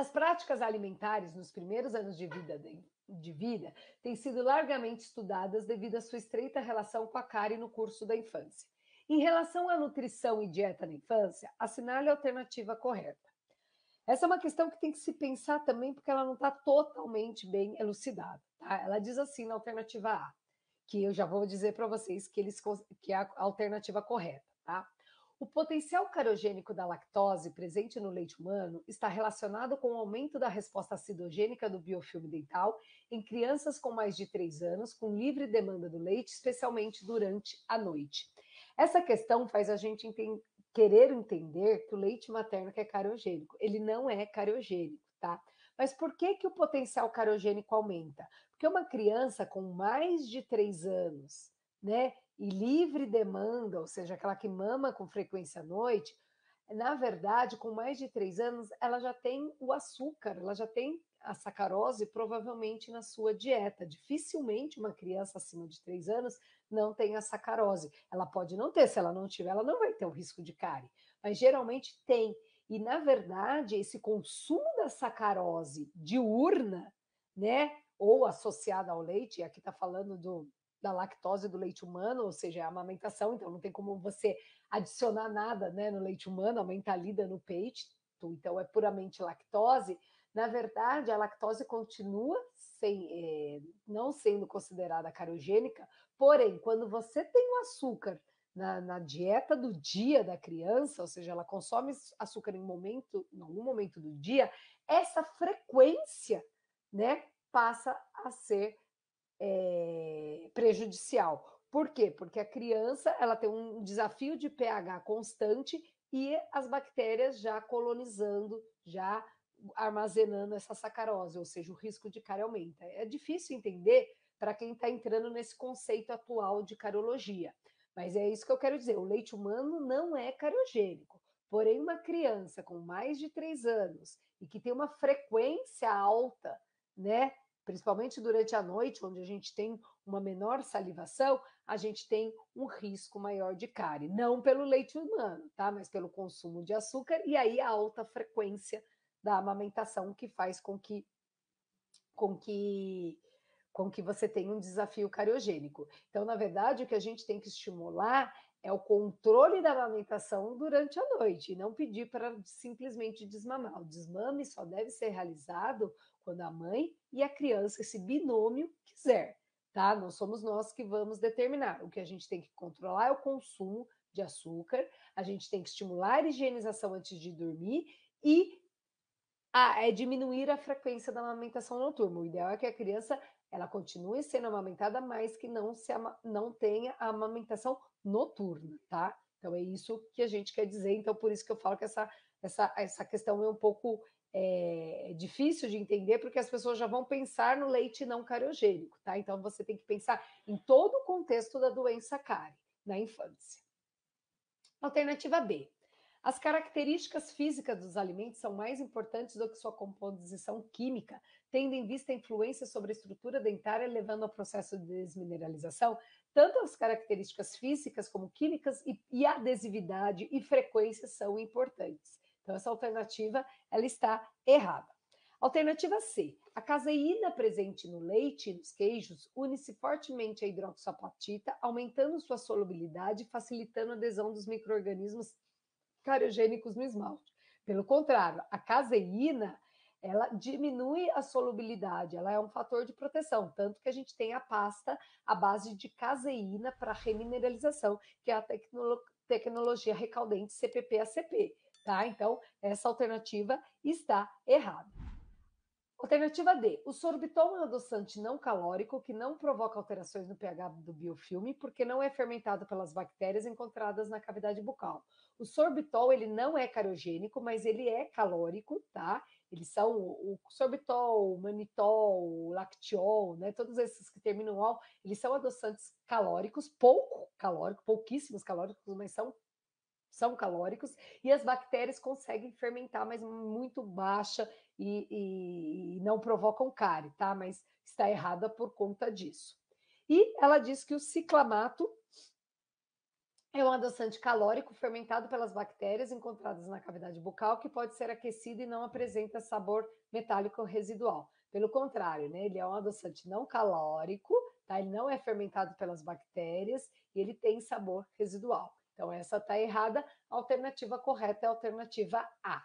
As práticas alimentares nos primeiros anos de vida, de vida têm sido largamente estudadas devido à sua estreita relação com a cárie no curso da infância. Em relação à nutrição e dieta na infância, assinale a alternativa correta. Essa é uma questão que tem que se pensar também, porque ela não está totalmente bem elucidada. Tá? Ela diz assim na alternativa A, que eu já vou dizer para vocês que, eles, que é a alternativa correta. Tá? O potencial carogênico da lactose presente no leite humano está relacionado com o aumento da resposta acidogênica do biofilme dental em crianças com mais de 3 anos, com livre demanda do leite, especialmente durante a noite. Essa questão faz a gente enten querer entender que o leite materno é cariogênico. Ele não é cariogênico, tá? Mas por que, que o potencial carogênico aumenta? Porque uma criança com mais de 3 anos, né, e livre demanda, ou seja, aquela que mama com frequência à noite, na verdade, com mais de três anos, ela já tem o açúcar, ela já tem a sacarose provavelmente na sua dieta. Dificilmente uma criança acima de três anos não tem a sacarose. Ela pode não ter, se ela não tiver, ela não vai ter o risco de cárie, mas geralmente tem. E na verdade, esse consumo da sacarose diurna, né, ou associada ao leite, aqui está falando do, da lactose do leite humano, ou seja, é a amamentação, então não tem como você adicionar nada né, no leite humano, a lida no peito, então é puramente lactose. Na verdade, a lactose continua sem, é, não sendo considerada carogênica, porém, quando você tem o açúcar na, na, dieta do dia da criança, ou seja, ela consome açúcar em, momento, em algum momento do dia, essa frequência né, passa a ser é, prejudicial. Por quê? Porque a criança ela tem um desafio de pH constante e as bactérias já colonizando, já armazenando essa sacarose, ou seja, o risco de cárie aumenta. É difícil entender para quem está entrando nesse conceito atual de carologia. Mas é isso que eu quero dizer: o leite humano não é cariogênico. Porém, uma criança com mais de três anos e que tem uma frequência alta, né, principalmente durante a noite, onde a gente tem uma menor salivação, a gente tem um risco maior de cárie, não pelo leite humano, tá? Mas pelo consumo de açúcar e aí a alta frequência da amamentação que faz com que com que com que você tenha um desafio cariogênico. Então, na verdade, o que a gente tem que estimular é o controle da amamentação durante a noite, e não pedir para simplesmente desmamar. O desmame só deve ser realizado quando a mãe e a criança, esse binômio, quiser, tá? Não somos nós que vamos determinar. O que a gente tem que controlar é o consumo de açúcar, a gente tem que estimular a higienização antes de dormir e a, é diminuir a frequência da amamentação noturna. O ideal é que a criança ela continue sendo amamentada, mas que não, se ama, não tenha a amamentação noturna, tá? Então é isso que a gente quer dizer. Então, por isso que eu falo que essa, essa, essa questão é um pouco é, difícil de entender, porque as pessoas já vão pensar no leite não cariogênico, tá? Então você tem que pensar em todo o contexto da doença cárie na infância. Alternativa B. As características físicas dos alimentos são mais importantes do que sua composição química, tendo em vista a influência sobre a estrutura dentária, levando ao processo de desmineralização, tanto as características físicas como químicas e, e adesividade e frequência são importantes. Então, essa alternativa ela está errada. Alternativa C. A caseína presente no leite e nos queijos une-se fortemente à hidroxapatita, aumentando sua solubilidade e facilitando a adesão dos micro-organismos cariogênicos no esmalte. Pelo contrário, a caseína ela diminui a solubilidade, ela é um fator de proteção, tanto que a gente tem a pasta à base de caseína para remineralização, que é a tecno tecnologia recaldente CPP-ACP, tá? Então, essa alternativa está errada. Alternativa D. O sorbitol é um adoçante não calórico que não provoca alterações no pH do biofilme porque não é fermentado pelas bactérias encontradas na cavidade bucal. O sorbitol ele não é cariogênico, mas ele é calórico, tá? Eles são o sorbitol, o manitol, o lactiol, né? Todos esses que terminam ol, eles são adoçantes calóricos, pouco calórico, pouquíssimos calóricos, mas são são calóricos, e as bactérias conseguem fermentar, mas muito baixa e, e, e não provocam cárie, tá? Mas está errada por conta disso. E ela diz que o ciclamato É um adoçante calórico fermentado pelas bactérias encontradas na cavidade bucal que pode ser aquecido e não apresenta sabor metálico residual. Pelo contrário, né, ele é um adoçante não calórico, tá? Ele não é fermentado pelas bactérias e ele tem sabor residual. Então essa está errada. A alternativa correta é a alternativa A.